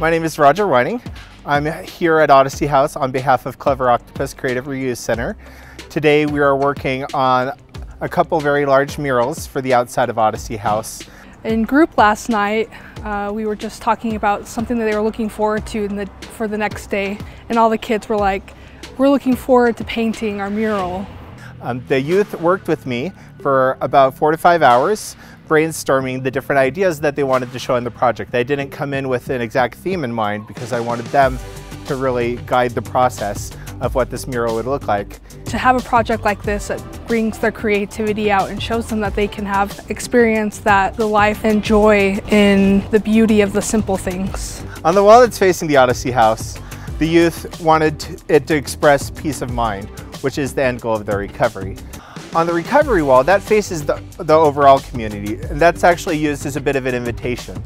My name is Roger Whining. I'm here at Odyssey House on behalf of Clever Octopus Creative Reuse Center. Today we are working on a couple very large murals for the outside of Odyssey House. In group last night, uh, we were just talking about something that they were looking forward to the, for the next day, and all the kids were like, we're looking forward to painting our mural. Um, the youth worked with me for about four to five hours brainstorming the different ideas that they wanted to show in the project. I didn't come in with an exact theme in mind because I wanted them to really guide the process of what this mural would look like. To have a project like this that brings their creativity out and shows them that they can have experience that the life and joy in the beauty of the simple things. On the wall that's facing the Odyssey House, the youth wanted it to express peace of mind, which is the end goal of the recovery. On the recovery wall, that faces the, the overall community, and that's actually used as a bit of an invitation.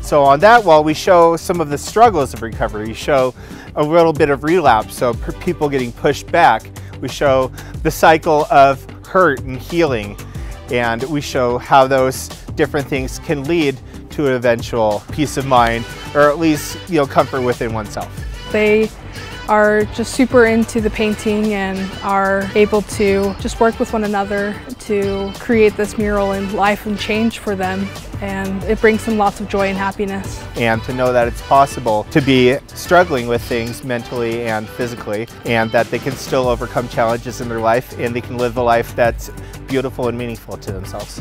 So on that wall, we show some of the struggles of recovery. We show a little bit of relapse, so people getting pushed back. We show the cycle of hurt and healing, and we show how those different things can lead to an eventual peace of mind, or at least you know comfort within oneself. They are just super into the painting and are able to just work with one another to create this mural and life and change for them and it brings them lots of joy and happiness. And to know that it's possible to be struggling with things mentally and physically and that they can still overcome challenges in their life and they can live a life that's beautiful and meaningful to themselves.